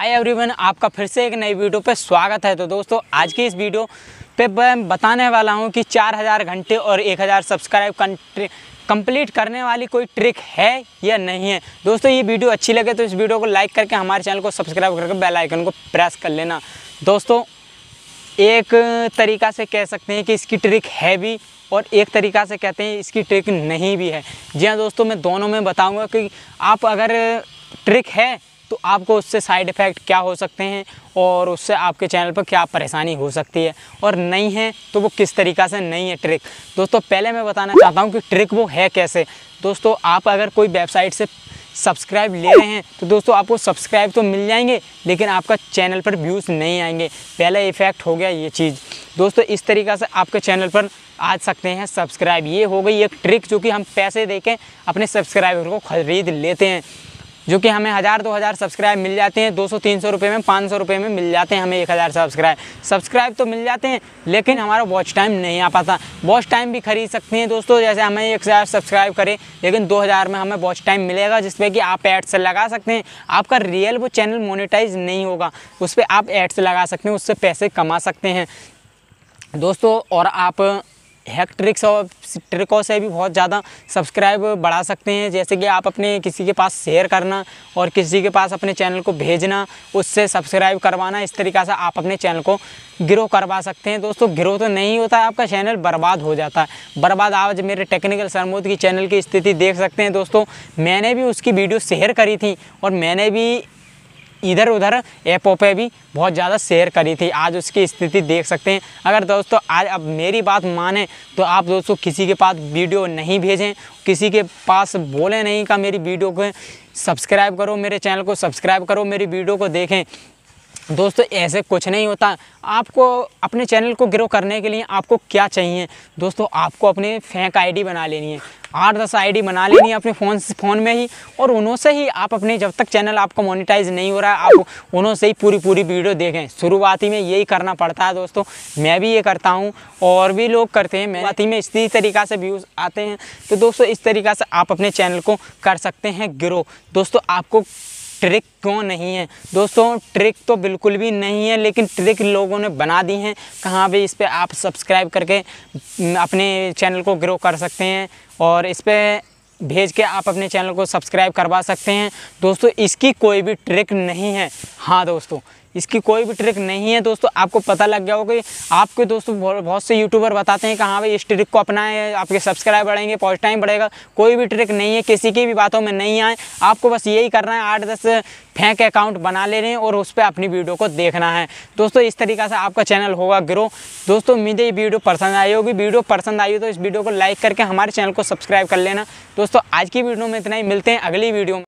Hi everyone आपका फिर से एक नई वीडियो पे स्वागत है। तो दोस्तों, आज की इस वीडियो पे मैं बताने वाला हूँ कि 4000 घंटे और 1000 सब्सक्राइब कंप्लीट करने वाली कोई ट्रिक है या नहीं है। दोस्तों, ये वीडियो अच्छी लगे तो इस वीडियो को लाइक करके हमारे चैनल को सब्सक्राइब करके बेल आइकन को प्रेस कर लेना। दोस्तों, एक तरीका से कह सकते हैं कि इसकी ट्रिक है भी और एक तरीका से कहते हैं इसकी ट्रिक नहीं भी है। जी हाँ दोस्तों, मैं दोनों में बताऊँगा कि आप अगर ट्रिक है तो आपको उससे साइड इफ़ेक्ट क्या हो सकते हैं और उससे आपके चैनल पर क्या परेशानी हो सकती है? और नहीं है तो वो किस तरीक़ा से नहीं है ट्रिक दोस्तों, पहले मैं बताना चाहता हूँ कि ट्रिक वो है कैसे? दोस्तों, आप अगर कोई वेबसाइट से सब्सक्राइब ले रहे हैं तो दोस्तों, आपको सब्सक्राइब तो मिल जाएँगे, लेकिन आपका चैनल पर व्यूज़ नहीं आएँगे। पहला इफ़ेक्ट हो गया ये चीज़। दोस्तों, इस तरीक़ा से आपके चैनल पर आ सकते हैं सब्सक्राइब ये हो गई एक ट्रिक जो कि हम पैसे दे के अपने सब्सक्राइबर को ख़रीद लेते हैं। जो कि हमें हज़ार, दो हज़ार सब्सक्राइब मिल जाते हैं। दो सौ, तीन सौ रुपये में, पाँच सौ रुपये में मिल जाते हैं हमें एक हज़ार सब्सक्राइब। सब्सक्राइब तो मिल जाते हैं, लेकिन हमारा वॉच टाइम नहीं आ पाता। वॉच टाइम भी खरीद सकते हैं दोस्तों, जैसे हमें एक हज़ार सब्सक्राइब करें, लेकिन दो हज़ार में हमें वॉच टाइम मिलेगा, जिसपे कि आप एड्स लगा सकते हैं। आपका रियल वो चैनल मोनिटाइज नहीं होगा उस पर आप एड्स लगा सकते हैं, उससे पैसे कमा सकते हैं। दोस्तों, और आप हैक ट्रिक्स और ट्रिकों से भी बहुत ज़्यादा सब्सक्राइब बढ़ा सकते हैं। जैसे कि आप अपने किसी के पास शेयर करना और किसी के पास अपने चैनल को भेजना, उससे सब्सक्राइब करवाना, इस तरीक़ा से आप अपने चैनल को ग्रो करवा सकते हैं। दोस्तों, ग्रो तो नहीं होता है आपका चैनल बर्बाद हो जाता है। बर्बाद आज मेरे टेक्निकल सरमोद की चैनल की स्थिति देख सकते हैं। दोस्तों, मैंने भी उसकी वीडियो शेयर करी थी और मैंने भी इधर उधर ऐपों पे भी बहुत ज़्यादा शेयर करी थी। आज उसकी स्थिति देख सकते हैं। अगर दोस्तों, आज अब मेरी बात माने तो आप दोस्तों किसी के पास वीडियो नहीं भेजें, किसी के पास बोले नहीं का मेरी वीडियो को। सब्सक्राइब करो मेरे चैनल को, सब्सक्राइब करो मेरी वीडियो को, देखें। दोस्तों, ऐसे कुछ नहीं होता। आपको अपने चैनल को ग्रो करने के लिए आपको क्या चाहिए? दोस्तों, आपको अपने फेंक आईडी बना लेनी है। आठ दस आईडी बना लेनी है अपने फ़ोन से, फ़ोन में ही, और उन्हों से ही आप अपने, जब तक चैनल आपका मोनिटाइज नहीं हो रहा है, आप उन्हों से ही पूरी पूरी वीडियो देखें। शुरुआती में यही करना पड़ता है दोस्तों। मैं भी ये करता हूँ, और भी लोग करते हैं। मैं में इसी तरीक़ा से व्यूज़ आते हैं। तो दोस्तों, इस तरीक़ा से आप अपने चैनल को कर सकते हैं ग्रो। दोस्तों, आपको ट्रिक क्यों नहीं है? दोस्तों, ट्रिक तो बिल्कुल भी नहीं है, लेकिन ट्रिक लोगों ने बना दी हैं। कहाँ भी इस पर आप सब्सक्राइब करके अपने चैनल को ग्रो कर सकते हैं और इस पर भेज के आप अपने चैनल को सब्सक्राइब करवा सकते हैं। दोस्तों, इसकी कोई भी ट्रिक नहीं है। हाँ दोस्तों इसकी कोई भी ट्रिक नहीं है दोस्तों। आपको पता लग गया होगा कि आपके दोस्तों बहुत से यूट्यूबर बताते हैं कि हाँ भाई, इस ट्रिक को अपनाएँ, आपके सब्सक्राइब बढ़ेंगे पॉजिट टाइम बढ़ेगा। कोई भी ट्रिक नहीं है, किसी की भी बातों में नहीं आए। आपको बस यही करना है, आठ दस फेंक अकाउंट बना ले रहे हैं और उस पर अपनी वीडियो को देखना है। दोस्तों, इस तरीक़े से आपका चैनल होगा ग्रो दोस्तों है ये वीडियो पसंद आई होगी। वीडियो पसंद आई हो तो इस वीडियो को लाइक करके हमारे चैनल को सब्सक्राइब कर लेना। दोस्तों, आज की वीडियो में इतना ही। मिलते हैं अगली वीडियो में।